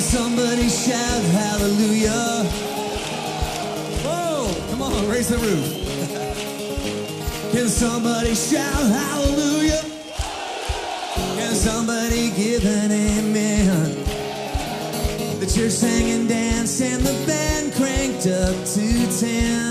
somebody shout hallelujah? Whoa, come on, raise the roof. Can somebody shout hallelujah? Can somebody give an amen? The church sang and danced and the band cranked up to 10.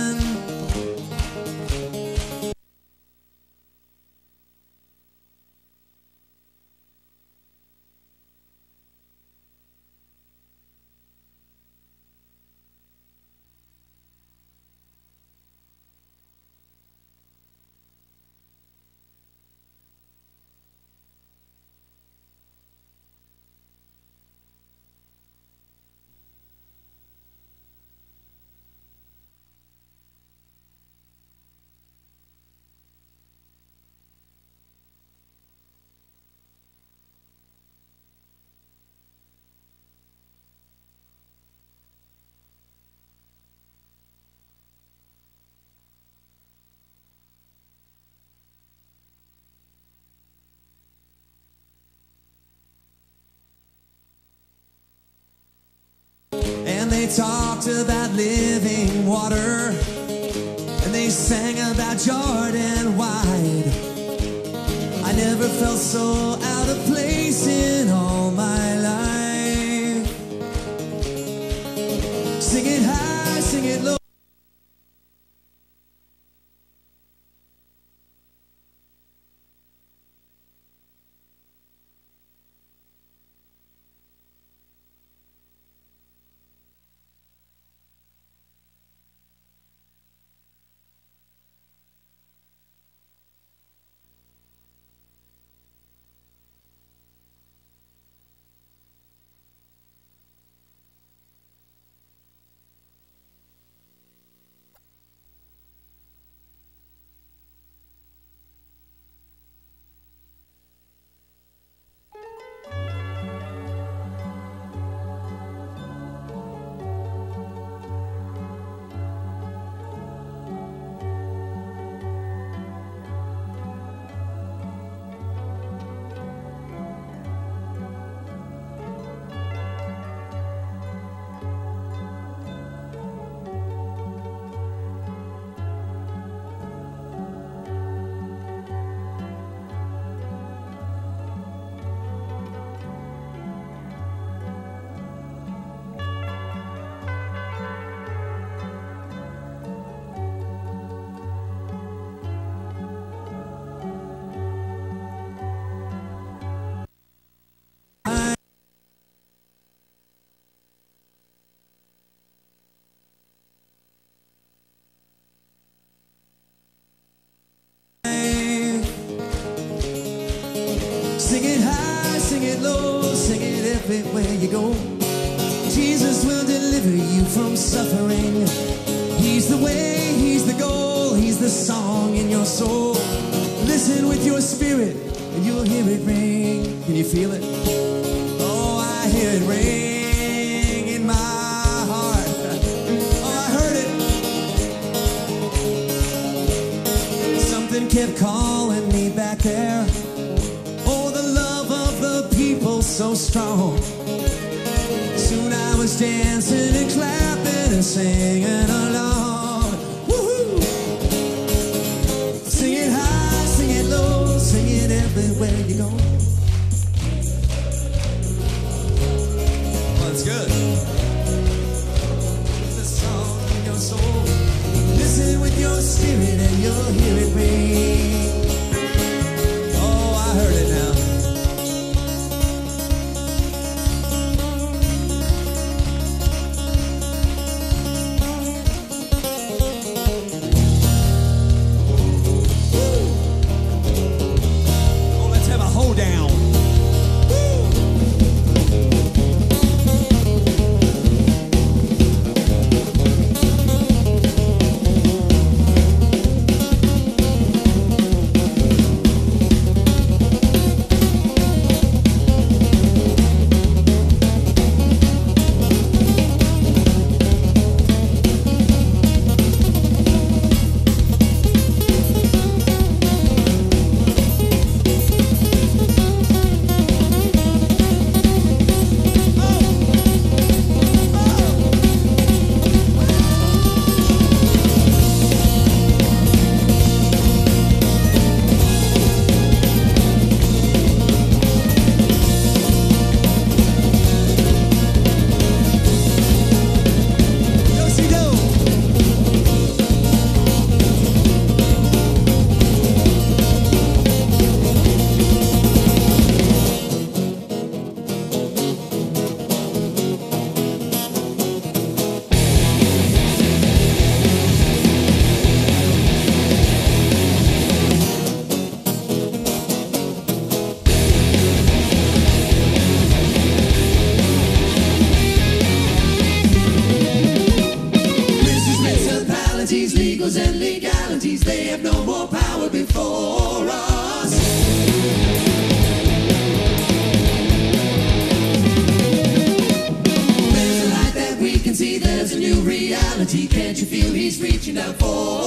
They talked about living water. And they sang about Jordan wide. I never felt so out of place in all my low, sing it everywhere you go. Jesus will deliver you from suffering. He's the way, He's the goal, He's the song in your soul. Listen with your spirit, and you'll hear it ring. Can you feel it? Oh, I hear it ring strong. Soon I was dancing and clapping and singing along. Woohoo! Sing it high, sing it low, sing it everywhere you go. Well, that's good. The song in your soul. Listen with your spirit and you'll hear it ring. He's reaching